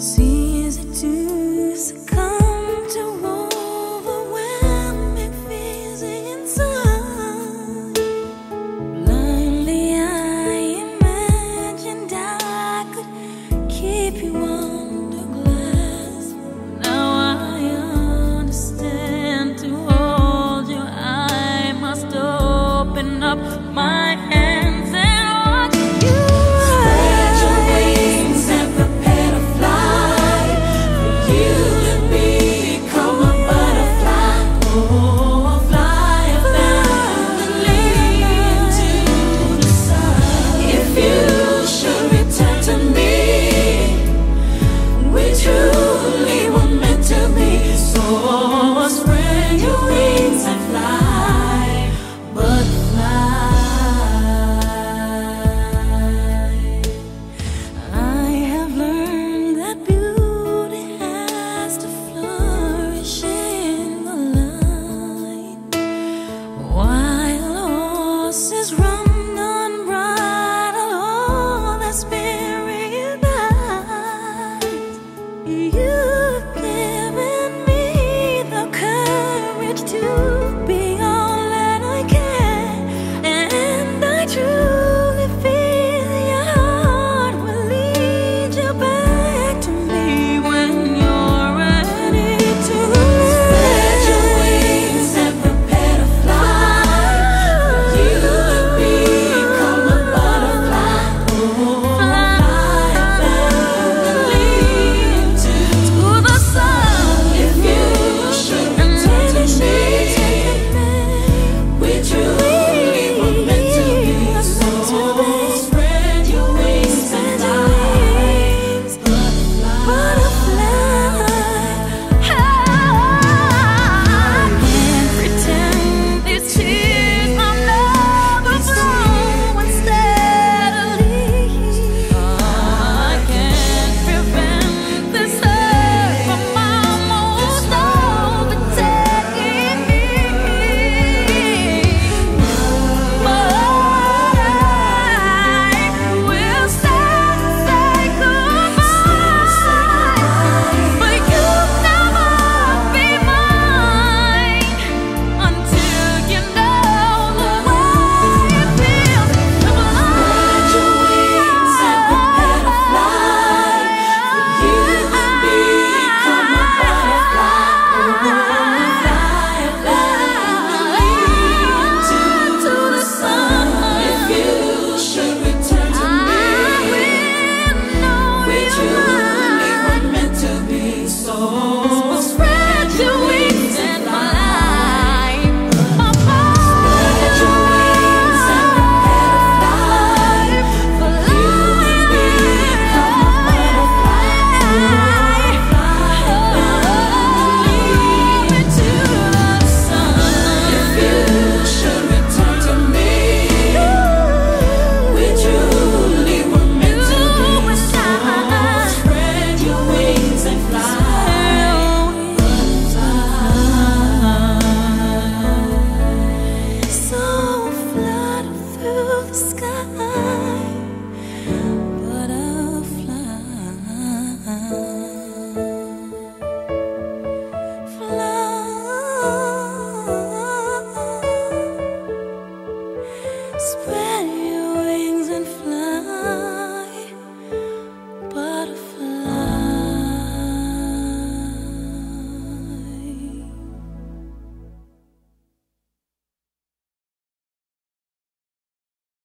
sees it too.